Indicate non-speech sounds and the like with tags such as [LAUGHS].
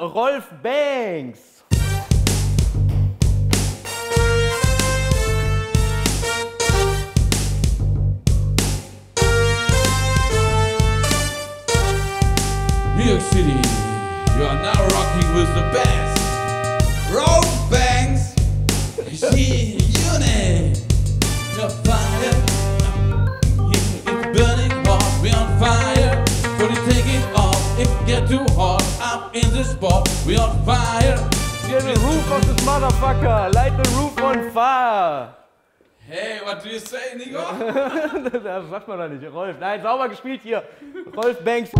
Rolf Banks. New York City, you are now rocking with the best. Road bangs, see unit, you're fire. It's burning hot, we're on fire. So you take it off it get too hot. Up in the spot, we're on fire. Get the roof of this motherfucker. Light the roof on fire. Hey, what do you say, Nico? [LAUGHS] das sagt man doch nicht. Rolf. Nein, sauber gespielt hier. Rolf Banks.